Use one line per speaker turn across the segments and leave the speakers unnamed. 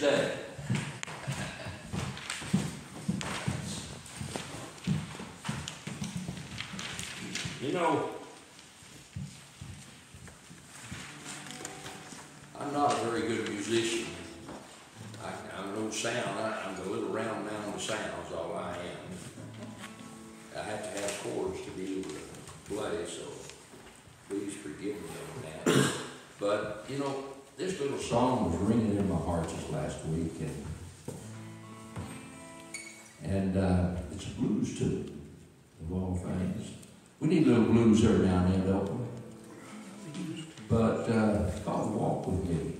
day. You know, I'm not a very good musician. I, I'm no sound, I, I'm a little round mound of sounds, all I am. I have to have chords to be able to play, so please forgive me on that. But, you know, this little song was ringing in my heart just last week, and and uh, it's a blues tune, of all things. We need a little blues every now and then, don't we? But uh, it's Walk With Me.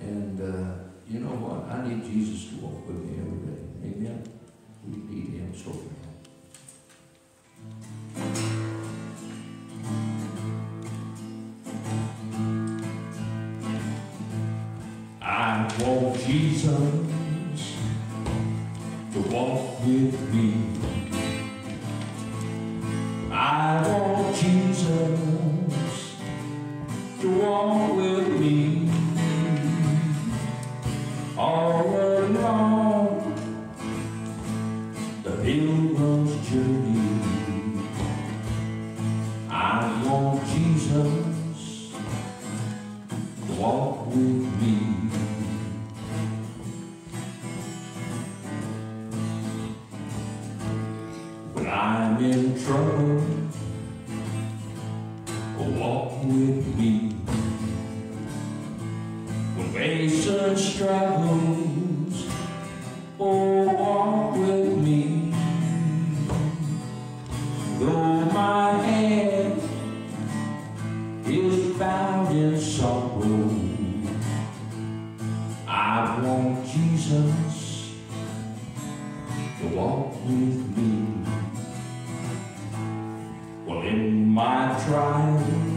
And uh, you know what? I need Jesus to walk with me every day. Amen? We need Him so bad. To walk with me. In my trial,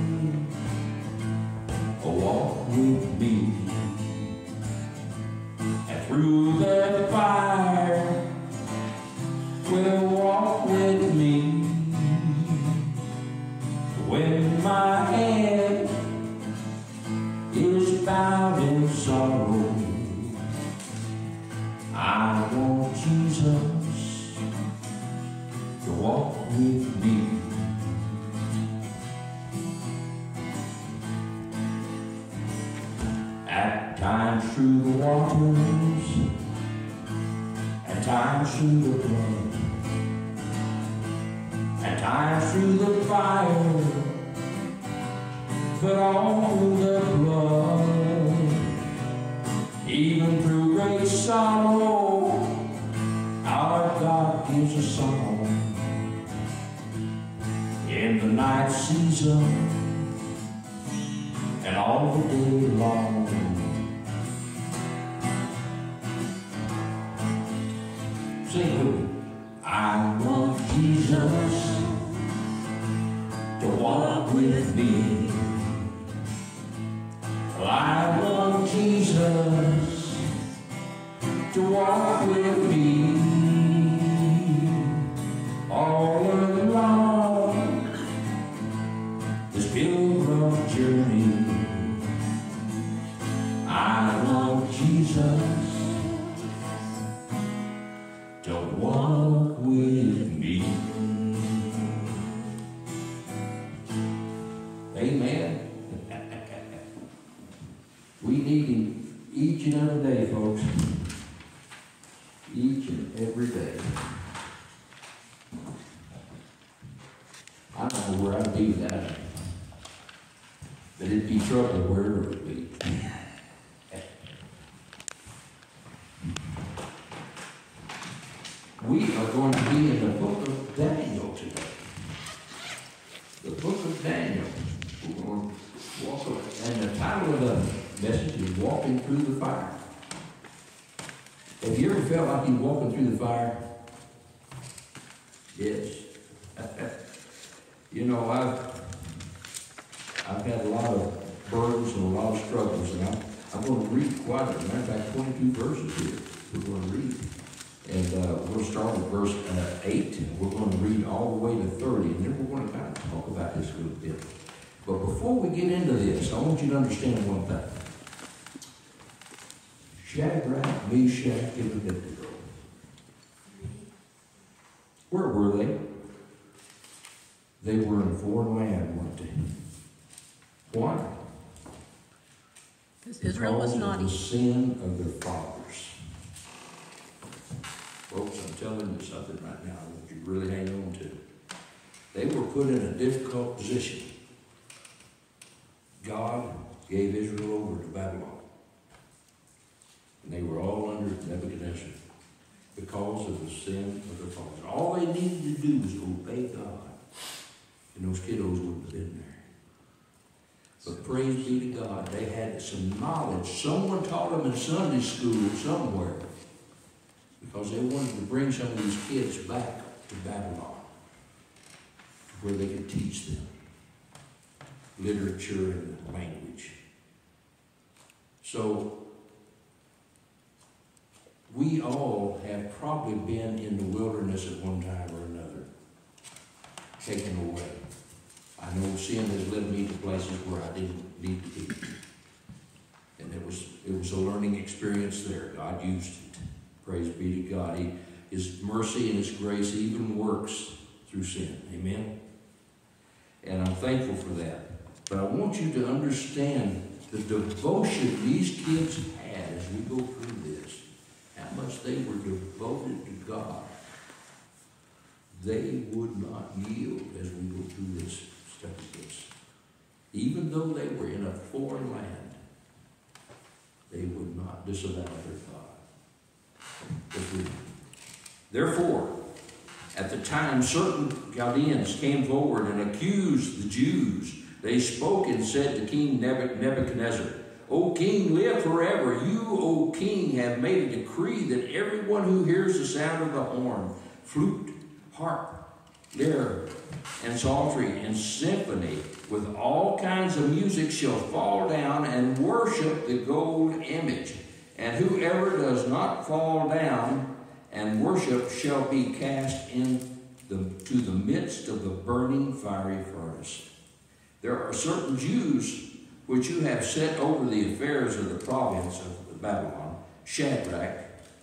all the day long. Sing oh, me. I want Jesus to walk with me. We are going to be in the book of Daniel today. The book of Daniel. We're going to walk and the title of the message is Walking Through the Fire. Have you ever felt like you're walking through the fire? Yes. you know, I've I've had a lot of burdens and a lot of struggles, and I'm, I'm going to read quite a matter of fact, 22 verses here. We're going to read. And uh, we'll start with verse uh, 8, and we're going to read all the way to 30, and then we're going to kind of talk about this a little bit. But before we get into this, I want you to understand one thing. Shadrach, Meshach, and Abednego. Where were they? They were in a foreign land, weren't they? Why?
Because Israel was
Because of
naughty.
the sin of their fathers. Folks, I'm telling you something right now that you really hang on to. They were put in a difficult position. God gave Israel over to Babylon. And they were all under Nebuchadnezzar because of the sin of their fathers. All they needed to do was obey God. And those kiddos wouldn't have been there. But praise be to God, they had some knowledge. Someone taught them in Sunday school somewhere because they wanted to bring some of these kids back to Babylon where they could teach them literature and language. So, we all have probably been in the wilderness at one time or another, taken away. I know sin has led me to places where I didn't need to be. And it was, it was a learning experience there. God used it. Praise be to God. He, his mercy and His grace even works through sin. Amen? And I'm thankful for that. But I want you to understand the devotion these kids had as we go through this, how much they were devoted to God. They would not yield as we go through this study this. Even though they were in a foreign land, they would not disavow their God. Therefore, at the time, certain Chaldeans came forward and accused the Jews. They spoke and said to King Nebuchadnezzar, O king, live forever. You, O king, have made a decree that everyone who hears the sound of the horn, flute, harp, lyre, and psaltery, and symphony, with all kinds of music, shall fall down and worship the gold image. And whoever does not fall down and worship shall be cast into the, the midst of the burning fiery furnace. There are certain Jews which you have set over the affairs of the province of Babylon, Shadrach,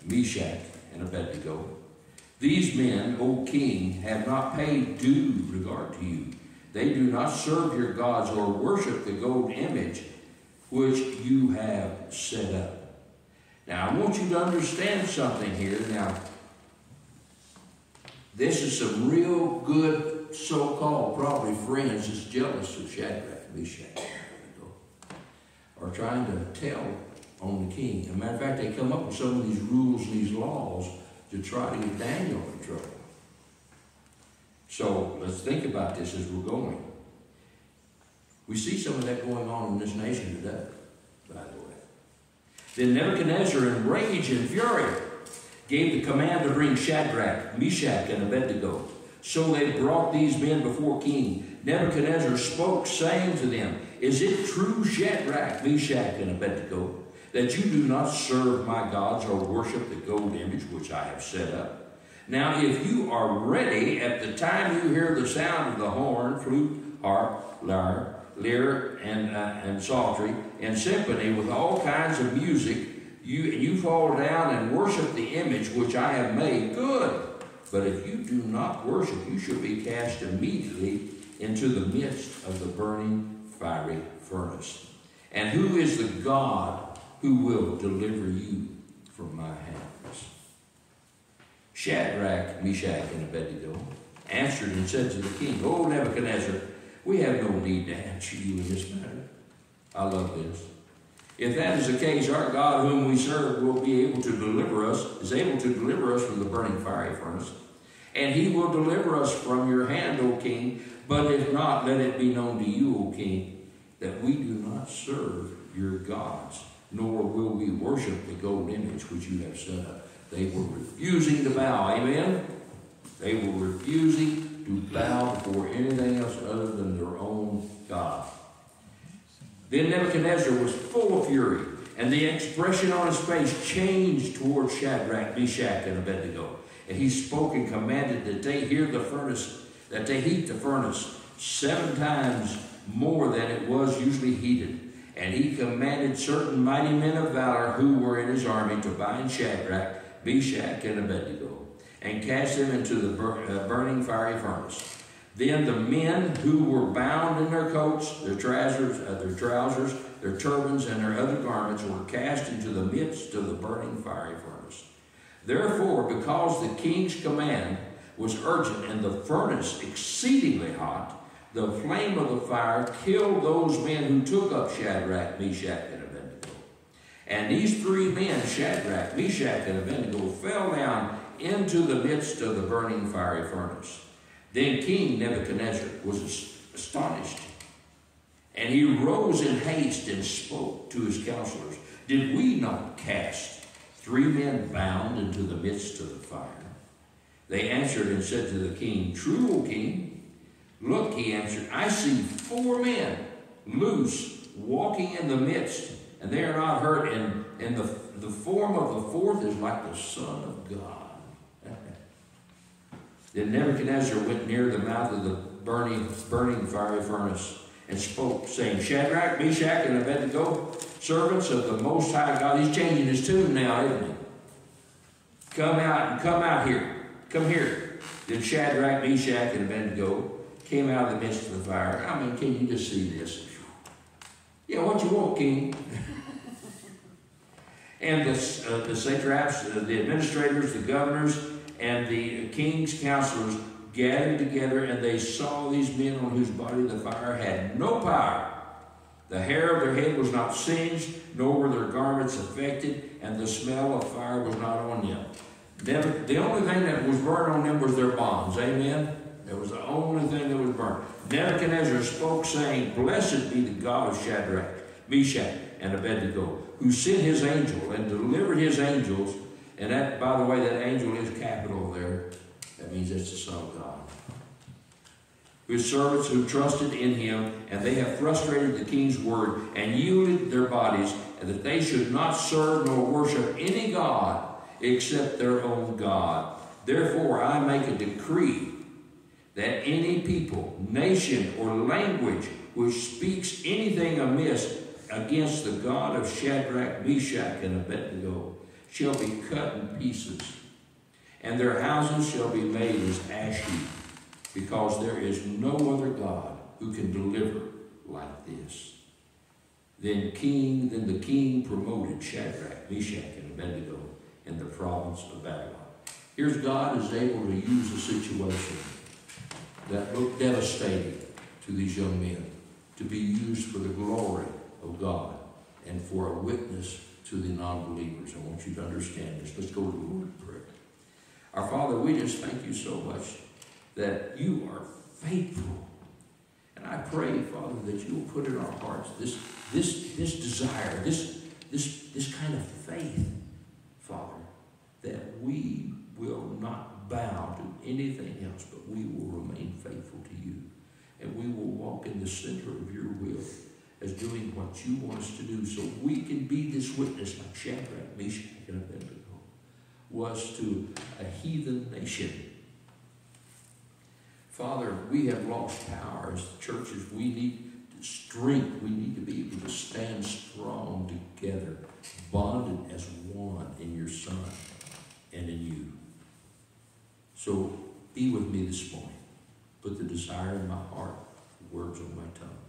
Meshach, and Abednego. These men, O king, have not paid due regard to you. They do not serve your gods or worship the gold image which you have set up. Now, I want you to understand something here. Now, this is some real good so-called probably friends that's jealous of Shadrach, Meshach, are trying to tell on the king. As a matter of fact, they come up with some of these rules and these laws to try to get Daniel in trouble. So let's think about this as we're going. We see some of that going on in this nation today. Then Nebuchadnezzar, in rage and fury, gave the command to bring Shadrach, Meshach, and Abednego. So they brought these men before King. Nebuchadnezzar spoke, saying to them, Is it true, Shadrach, Meshach, and Abednego, that you do not serve my gods or worship the gold image which I have set up? Now, if you are ready at the time you hear the sound of the horn, flute, harp, lyre, lyre, and, uh, and psaltery, and symphony with all kinds of music, you, you fall down and worship the image which I have made, good. But if you do not worship, you shall be cast immediately into the midst of the burning fiery furnace. And who is the God who will deliver you from my hands? Shadrach, Meshach, and Abednego answered and said to the king, O Nebuchadnezzar, we have no need to answer you in this matter. I love this. If that is the case, our God whom we serve will be able to deliver us, is able to deliver us from the burning fiery furnace. And he will deliver us from your hand, O king. But if not, let it be known to you, O king, that we do not serve your gods, nor will we worship the gold image which you have set up. They were refusing to bow. Amen? They were refusing to bow before anything else other than their own God. Then Nebuchadnezzar was full of fury, and the expression on his face changed toward Shadrach, Meshach, and Abednego. And he spoke and commanded that they hear the furnace, that they heat the furnace seven times more than it was usually heated. And he commanded certain mighty men of valor who were in his army to bind Shadrach, Meshach, and Abednego, and cast them into the uh, burning fiery furnace. Then the men who were bound in their coats, their trousers, uh, their trousers, their turbans, and their other garments were cast into the midst of the burning fiery furnace. Therefore, because the king's command was urgent and the furnace exceedingly hot, the flame of the fire killed those men who took up Shadrach, Meshach, and Abednego. And these three men, Shadrach, Meshach, and Abednego, fell down into the midst of the burning fiery furnace. Then King Nebuchadnezzar was astonished, and he rose in haste and spoke to his counselors Did we not cast three men bound into the midst of the fire? They answered and said to the king, True, O king. Look, he answered, I see four men loose, walking in the midst, and they are not hurt, and, and the, the form of the fourth is like the Son of God. Then Nebuchadnezzar went near the mouth of the burning, burning fiery furnace and spoke, saying, Shadrach, Meshach, and Abednego, servants of the Most High God. He's changing his tune now, isn't he? Come out and come out here. Come here. Then Shadrach, Meshach, and Abednego came out of the midst of the fire. I mean, can you just see this? Yeah, what you want, King? and the, uh, the satraps, uh, the administrators, the governors, and the king's counselors gathered together, and they saw these men on whose body the fire had no power. The hair of their head was not singed, nor were their garments affected, and the smell of fire was not on them. The only thing that was burned on them was their bonds. Amen? That was the only thing that was burned. Nebuchadnezzar spoke, saying, Blessed be the God of Shadrach, Meshach, and Abednego, who sent his angel and delivered his angels and that, by the way, that angel is capital there. That means it's the Son of God. His servants who trusted in him, and they have frustrated the king's word and yielded their bodies, and that they should not serve nor worship any God except their own God. Therefore, I make a decree that any people, nation, or language which speaks anything amiss against the God of Shadrach, Meshach, and Abednego shall be cut in pieces, and their houses shall be made as ash heap, because there is no other God who can deliver like this. Then king, then the king promoted Shadrach, Meshach, and Abednego in the province of Babylon. Here's God is able to use a situation that looked devastating to these young men to be used for the glory of God and for a witness to the non-believers. I want you to understand this. Let's go to the Lord in prayer. Our Father, we just thank you so much that you are faithful. And I pray, Father, that you will put in our hearts this, this, this desire, this, this, this kind of faith, Father, that we will not bow to anything else, but we will remain faithful to you. And we will walk in the center of your will as doing what you want us to do so we can be this witness like Shadrach, Meshach, and Abednego was to a heathen nation. Father, we have lost power as churches. We need strength. We need to be able to stand strong together, bonded as one in your Son and in you. So be with me this morning. Put the desire in my heart, words on my tongue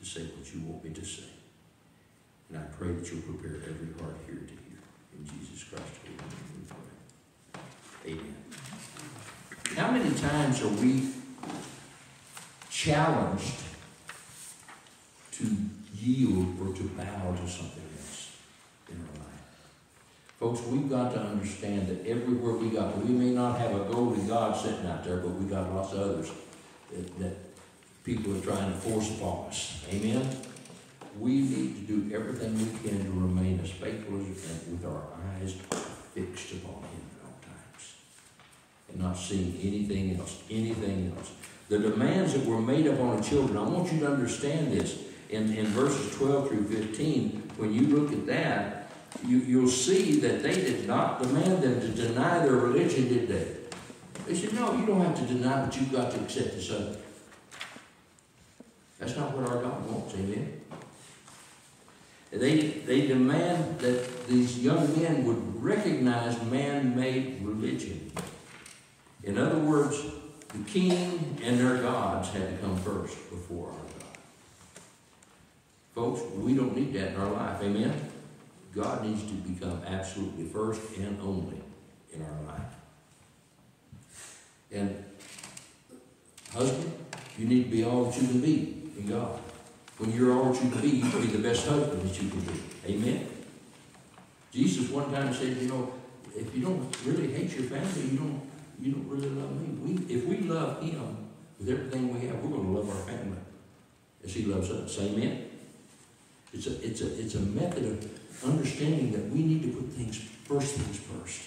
to say what you want me to say. And I pray that you'll prepare every heart here to hear. In Jesus Christ, we pray. Amen. How many times are we challenged to yield or to bow to something else in our life? Folks, we've got to understand that everywhere we go, we may not have a golden God sitting out there, but we got lots of others that, that people are trying to force upon us. Amen? We need to do everything we can to remain as faithful as we can with our eyes fixed upon Him at all times. And not seeing anything else, anything else. The demands that were made upon the children, I want you to understand this. In, in verses 12 through 15, when you look at that, you, you'll see that they did not demand them to deny their religion, did they? They said, no, you don't have to deny, but you've got to accept the Son. That's not what our God wants, amen? They, they demand that these young men would recognize man-made religion. In other words, the king and their gods had to come first before our God. Folks, we don't need that in our life. Amen? God needs to become absolutely first and only in our life. And husband, you need to be all that you can be in God. When you're all you can be, you can be the best husband that you can be. Amen? Jesus one time said, you know, if you don't really hate your family, you don't you don't really love me. We, if we love him with everything we have, we're going to love our family as he loves us. Amen? It's a, it's a, it's a method of understanding that we need to put things first things first.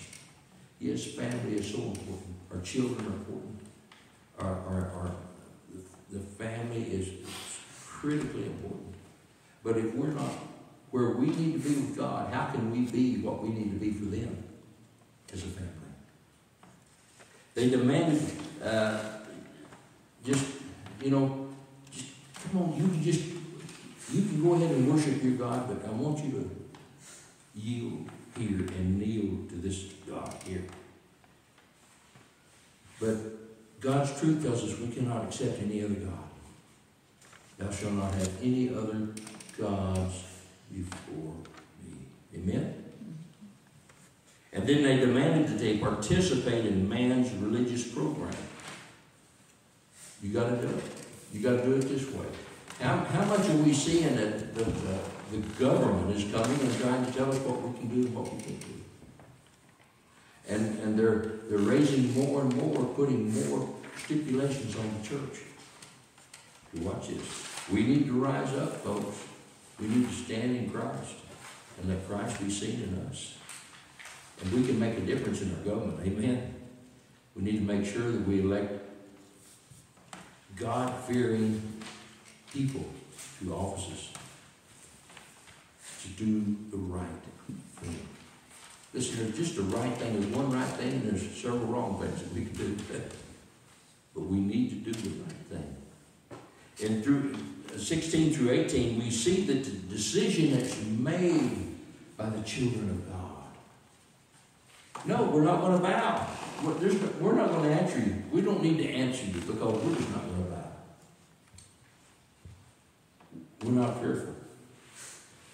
Yes, family is so important. Our children are important. Our, our, our, the family is critically important. But if we're not where we need to be with God, how can we be what we need to be for them as a family? They demanded uh, just, you know, just, come on, you can just, you can go ahead and worship your God, but I want you to yield here and kneel to this God here. But God's truth tells us we cannot accept any other God. Thou shalt not have any other gods before me. Amen? And then they demanded that they participate in man's religious program. You got to do it. You got to do it this way. How, how much are we seeing that the, government is coming and trying to tell us what we can do and what we can't do? And, and they're, they're raising more and more, putting more stipulations on the church. Watch this. We need to rise up, folks. We need to stand in Christ and let Christ be seen in us. And we can make a difference in our government. Amen. We need to make sure that we elect God fearing people to offices to do the right thing. Listen, there's just the right thing. There's one right thing, and there's several wrong things that we can do. But we need to do the right thing. And through uh, 16 through 18, we see that the decision that's made by the children of God no, we're not going to bow. We're, we're not going to answer you. We don't need to answer you because we're just not going to bow. We're not fearful.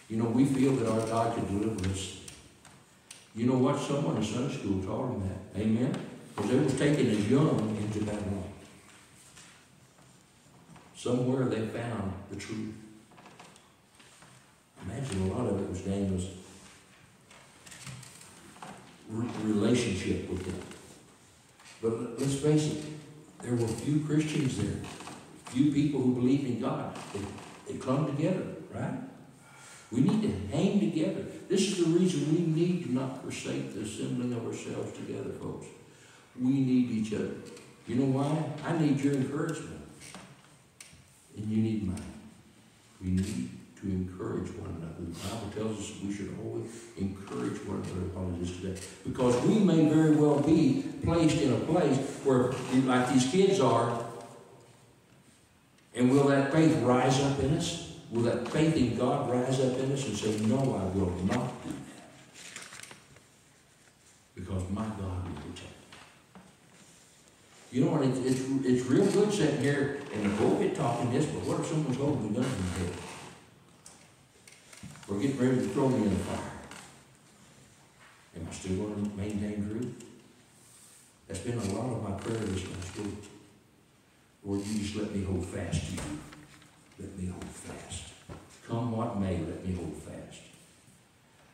You know, we feel that our God can deliver us. You know what? Someone in Sunday school taught them that. Amen? Because they were taken as young into Babylon. Somewhere they found the truth. Imagine a lot of it was Daniel's relationship with them. But let's face it, there were few Christians there, few people who believed in God. They, they clung together, right? We need to hang together. This is the reason we need to not forsake the assembling of ourselves together, folks. We need each other. You know why? I need your encouragement. And you need mine. We need to encourage one another. The Bible tells us we should always encourage one another upon this today. Because we may very well be placed in a place where, like these kids are, and will that faith rise up in us? Will that faith in God rise up in us and say, No, I will not do that? Because my God will protect. me. You know what? It's, it's, it's real good sitting here in the pulpit talking this, but what if someone's holding a gun in head? We're getting ready to throw me in the fire. Am I still going to maintain truth? That's been a lot of my prayer this last week. Lord, you just let me hold fast to you. Let me hold fast. Come what may, let me hold fast.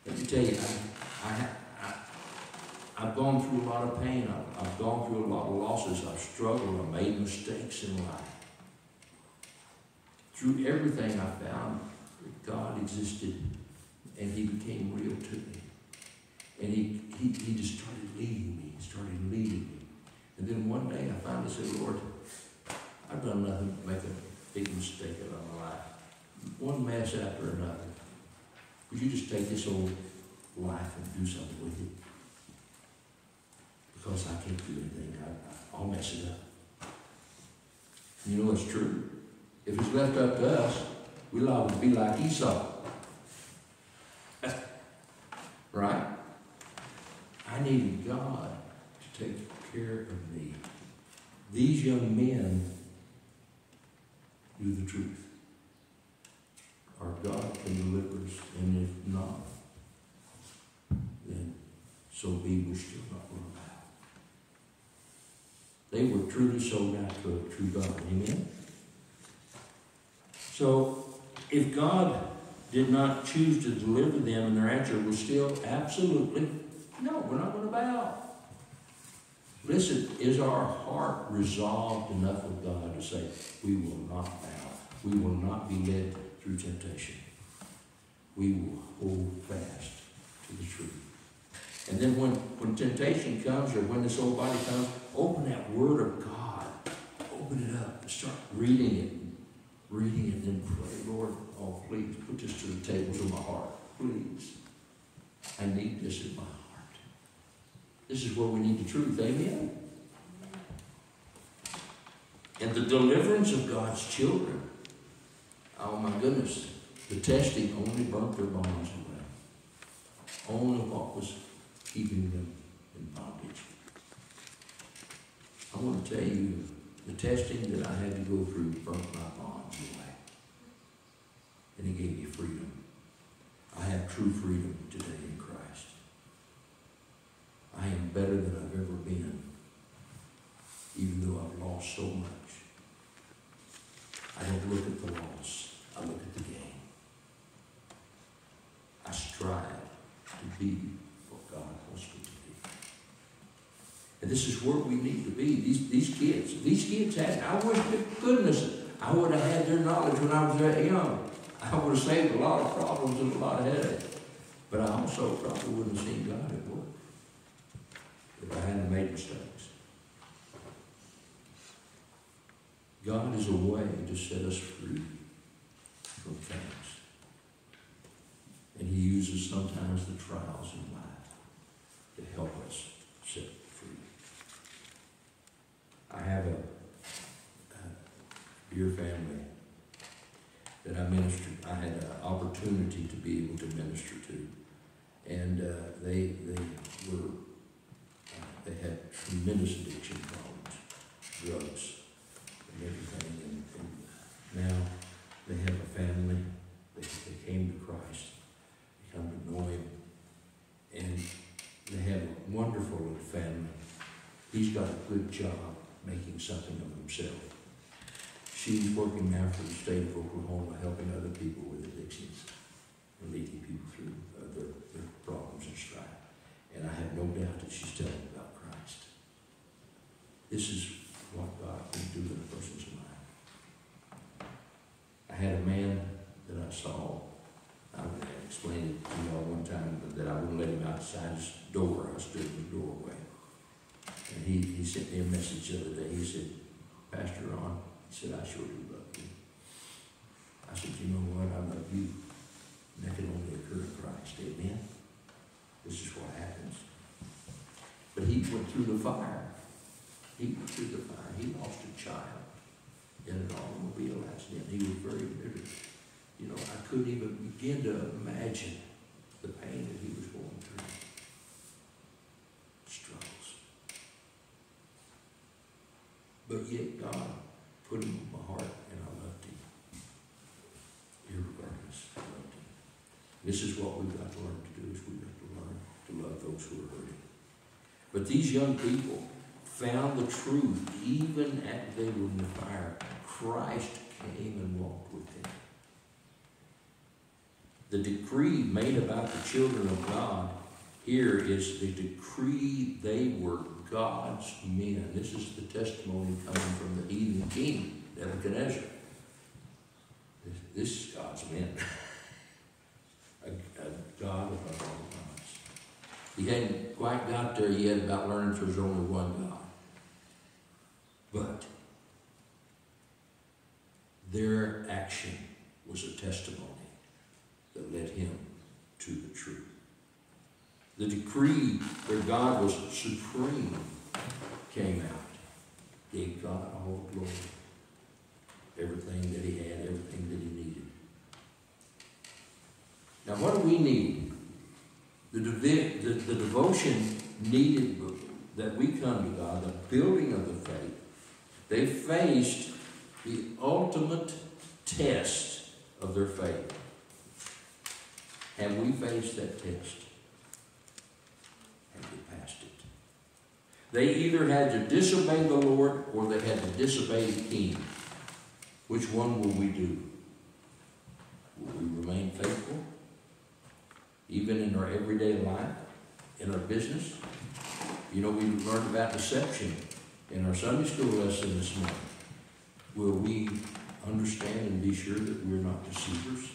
Let me tell you, I, I, I, have gone through a lot of pain. I've, I've gone through a lot of losses. I've struggled. I've made mistakes in life. Through everything I found that God existed and he became real to me. And he, he, he just started leading me, started leading me. And then one day I finally said, Lord, I've done nothing but make a big mistake in my life one mess after another. Would you just take this old life and do something with it? Because I can't do anything. I, will mess it up. And you know it's true. If it's left up to us, we'll always be like Esau. right? I needed God to take care of me. These young men knew the truth. Our God can deliver us, and if not, then so be we still not run out. They were truly sold out to a true God. Amen? So, if God did not choose to deliver them, and their answer was still absolutely no, we're not going to bow. Listen, is our heart resolved enough with God to say, we will not bow? We will not be led through temptation. We will hold fast to the truth. And then when, when temptation comes or when this old body comes, open that Word of God. Open it up start reading it. Reading it and then pray, Lord, oh, please put this to the tables of my heart. Please. I need this in my heart. This is where we need the truth. Amen? And the deliverance of God's children. Oh my goodness. The testing only burnt their bonds away. Only what was keeping them in bondage. I want to tell you, the testing that I had to go through burnt my bonds away. And it gave me freedom. I have true freedom today in Christ. I am better than I've ever been, even though I've lost so much. I don't look at the loss, I look at the gain. I strive to be what God wants me to be. And this is where we need to be. These, these kids, these kids had, I wish to goodness I would have had their knowledge when I was that young. I would have saved a lot of problems and a lot of headaches. But I also probably wouldn't have seen God at work if I hadn't made mistakes. God is a way to set us free from things. And He uses sometimes the trials in life to help us set. I have a, a dear family that I ministered, I had an opportunity to be able to minister to. And uh, they, they were they had tremendous addiction problems, drugs, and everything. And, and now they have a family. They, they came to Christ. They come to know Him. And they have a wonderful little family. He's got a good job making something of himself. She's working now for the state of Oklahoma, helping other people with addictions and leading people through uh, their, their problems and strife. And I have no doubt that she's telling about Christ. This is what God can do in a person's life. I had a man that I saw, I explained it to you all one time, that I wouldn't let him outside his door. I stood in the doorway. And he, he sent me a message the other day. He said, Pastor Ron, he said, I sure do love you. I said, you know what? I love you. And that can only occur in Christ. Amen? This is what happens. But he went through the fire. He went through the fire. He lost a child in an automobile accident. He was very bitter. You know, I couldn't even begin to imagine the pain that he was going through. Struggles. But yet God put him in my heart and I loved him. Irregardless, I loved him. This is what we've got to learn to do is we've got to learn to love those who are hurting. But these young people found the truth even after they were in the fire. Christ came and walked with them. The decree made about the children of God here is the decree they were God's men. This is the testimony coming from the heathen king, Nebuchadnezzar. This, this is God's men. a, a God of all gods. He hadn't quite got there yet about learning there's only one God. But their action was a testimony that led him to the truth. The decree that God was supreme came out, gave God all the glory, everything that he had, everything that he needed. Now, what do we need? The, devi- the, the devotion needed that we come to God, the building of the faith, they faced the ultimate test of their faith. Have we faced that test? Have we passed it? They either had to disobey the Lord or they had to disobey the king. Which one will we do? Will we remain faithful? Even in our everyday life? In our business? You know, we learned about deception in our Sunday school lesson this morning. Will we understand and be sure that we're not deceivers?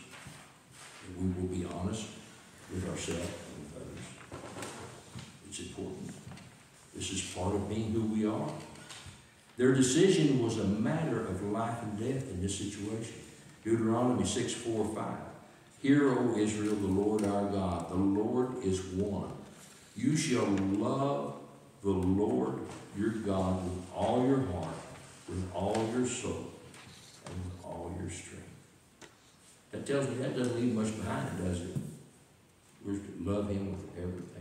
That we will be honest with ourselves and with others? It's important. This is part of being who we are. Their decision was a matter of life and death in this situation. Deuteronomy 6 4 5. Hear, O Israel, the Lord our God, the Lord is one. You shall love the Lord your God with all your heart, with all your soul, and with all your strength. That tells me that doesn't leave much behind, does it? We're to love Him with everything.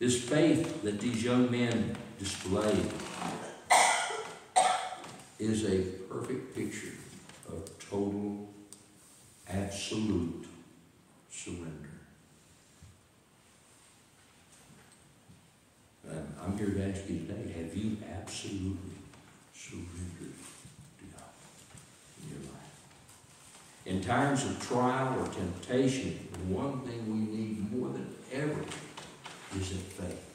This faith that these young men displayed is a perfect picture of total, absolute surrender. And I'm here to ask you today, have you absolutely surrendered to God in your life? In times of trial or temptation, one thing we need more than ever is in faith.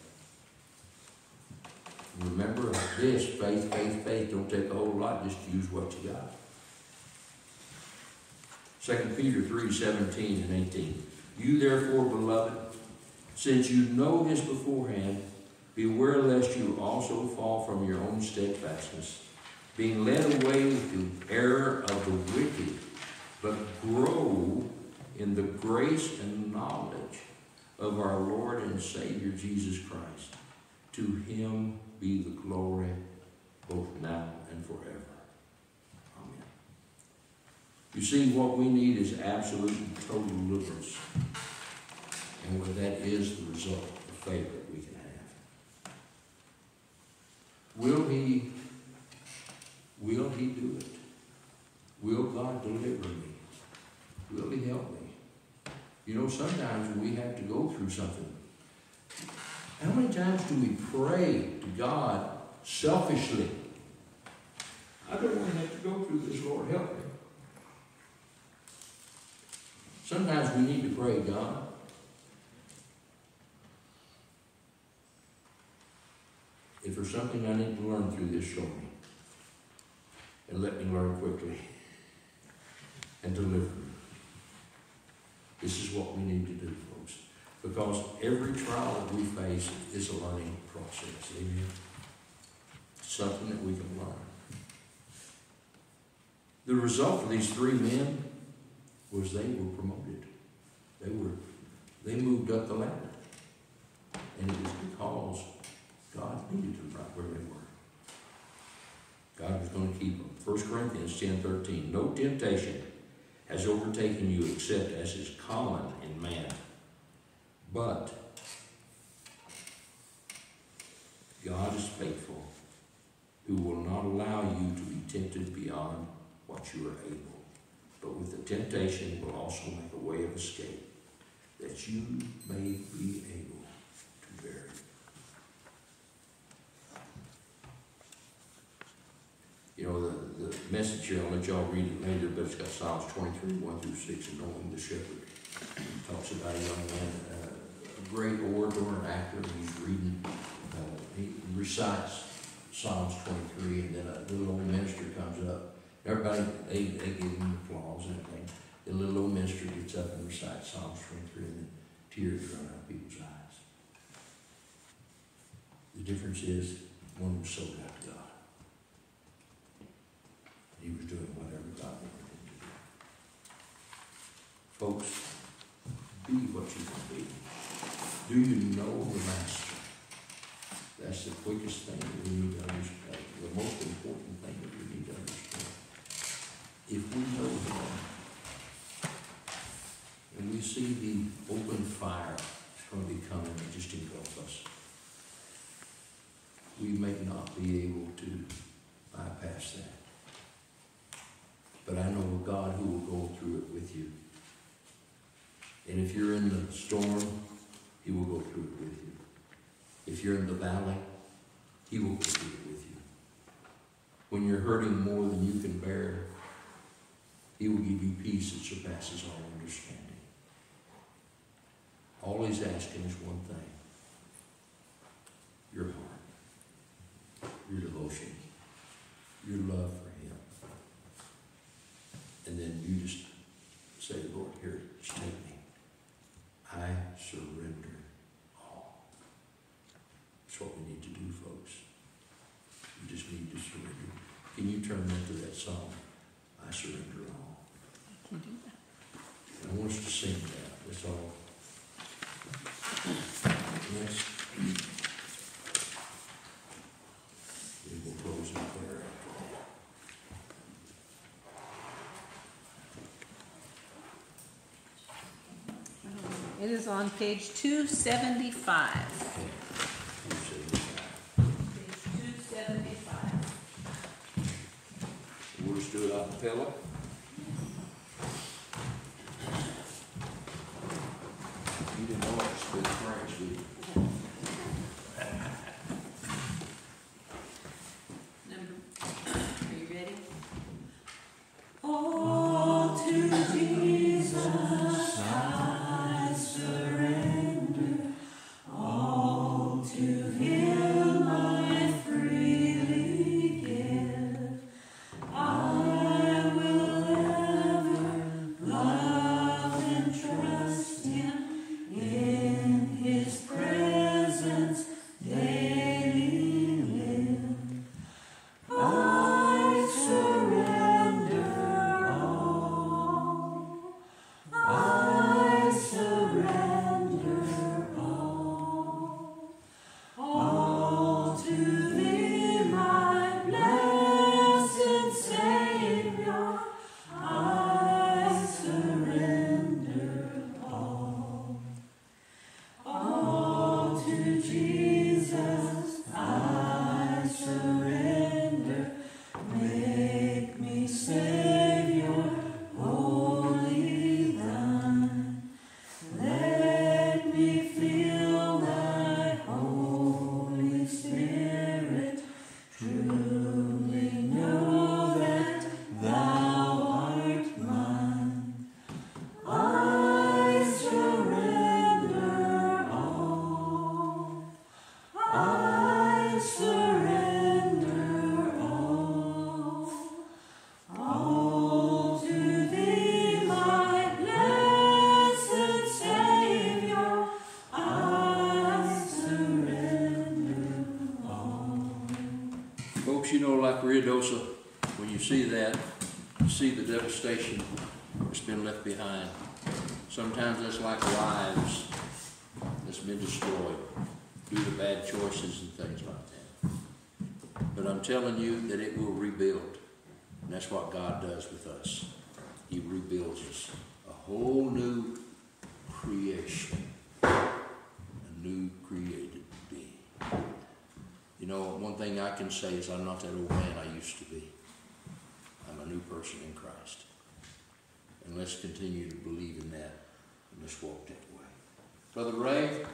Remember this, faith, faith, faith, don't take a whole lot, just use what you got. 2 Peter 3, 17 and 18. You therefore, beloved, since you know this beforehand, beware lest you also fall from your own steadfastness, being led away to error of the wicked, but grow in the grace and knowledge of our Lord and Savior Jesus Christ. To him be the glory both now and forever. Amen. You see, what we need is absolute and total deliverance. And what that is the result of favor that we can have. Will he, will he do it? Will God deliver me? Will he help me? You know, sometimes we have to go through something. How many times do we pray to God selfishly? I don't want to have to go through this, Lord, help me. Sometimes we need to pray, God. If there's something I need to learn through this, show me. And let me learn quickly. And deliver me. This is what we need to do. Because every trial that we face is a learning process. Amen. Something that we can learn. The result for these three men was they were promoted. They were they moved up the ladder. And it was because God needed them right where they were. God was going to keep them. 1 Corinthians 10 13. No temptation has overtaken you except as is common in man. But God is faithful, who will not allow you to be tempted beyond what you are able, but with the temptation will also make a way of escape, that you may be able to bear it. You know, the, the message here, I'll let y'all read it later, but it's got Psalms 23, 1 through 6, and knowing the shepherd. It talks about a young man, great orator and actor, he's reading, uh, he recites Psalms 23, and then a little old minister comes up. Everybody, they, they give him applause and everything. The little old minister gets up and recites Psalms 23, and then tears run out of people's eyes. The difference is, one was sold out to God. He was doing whatever God wanted him to do. Folks, be what you can be. Do you know the Master? That's the quickest thing that we need to understand, the most important thing that we need to understand. If we know Him, and we see the open fire is going to be coming and just engulf us. We may not be able to bypass that. But I know a God who will go through it with you. And if you're in the storm, He will go through it with you. If you're in the valley, He will go through it with you. When you're hurting more than you can bear, He will give you peace that surpasses all understanding. All He's asking is one thing your heart, your devotion, your love for Him. And then you just say, Lord, Can you turn that to that song, I Surrender All?
I can do that.
I want us to sing that. That's all. Next. We will close all.
It is on page
275. Do it cappella. You devastation that's been left behind. Sometimes that's like lives that's been destroyed due to bad choices and things like that. But I'm telling you that it will rebuild. And that's what God does with us. He rebuilds us. A whole new creation. A new created being. You know, one thing I can say is I'm not that old man I used to be. I'm a new person in Christ. Let's continue to believe in that and let's walk that way. Brother Ray,